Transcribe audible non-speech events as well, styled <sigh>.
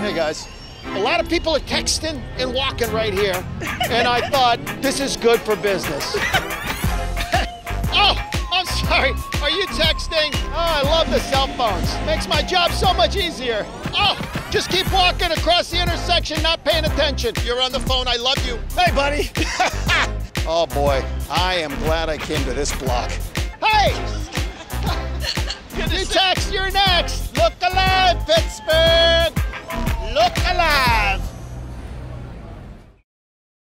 Hey guys. A lot of people are texting and walking right here, and I thought this is good for business. <laughs> oh, I'm sorry. Are you texting? Oh, I love the cell phones. Makes my job so much easier. Oh, just keep walking across the intersection, not paying attention. You're on the phone. I love you. Hey, buddy. <laughs> oh boy, I am glad I came to this block. Hey! you text, you're next.